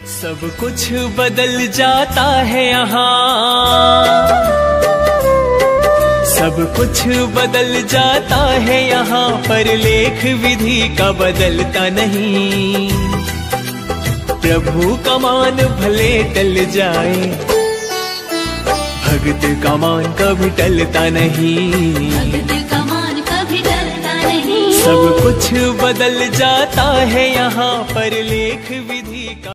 सब कुछ बदल जाता है यहाँ। सब कुछ बदल जाता है यहाँ पर लेख विधि का बदलता नहीं। प्रभु कमान भले टल जाए भगत का कभी टलता नहीं। भगत का कभी टलता नहीं। सब कुछ बदल जाता है यहाँ पर लेख विधि का